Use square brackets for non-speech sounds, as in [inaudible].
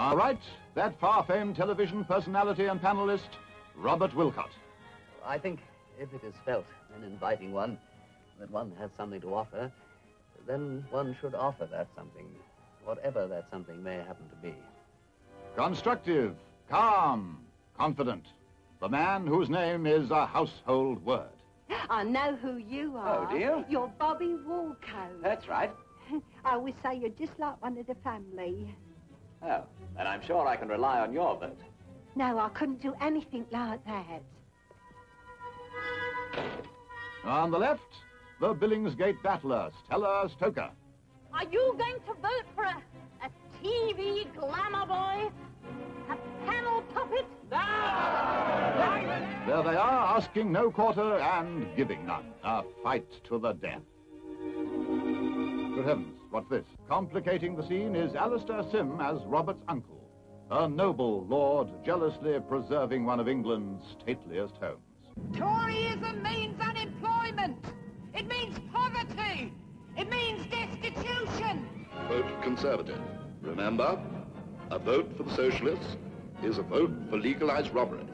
All right, that far-famed television personality and panelist, Robert Wilcot. I think if it is felt an inviting one that one has something to offer, then one should offer that something, whatever that something may happen to be. Constructive, calm, confident. The man whose name is a household word. [gasps] I know who you oh, are. Oh, do you? You're Bobby Walco. That's right. [laughs] I always say you're just like one of the family. Oh, then I'm sure I can rely on your vote. No, I couldn't do anything like that. On the left, the Billingsgate battler, Stella Stoker. Are you going to vote for a, a TV glamour boy? A panel puppet? There they are, asking no quarter and giving none. A fight to the death. Good heavens, what's this? Complicating the scene is Alastair Sim as Robert's uncle, a noble lord jealously preserving one of England's stateliest homes. Toryism means unemployment. It means poverty. It means destitution. Vote Conservative. Remember, a vote for the Socialists is a vote for legalized robbery.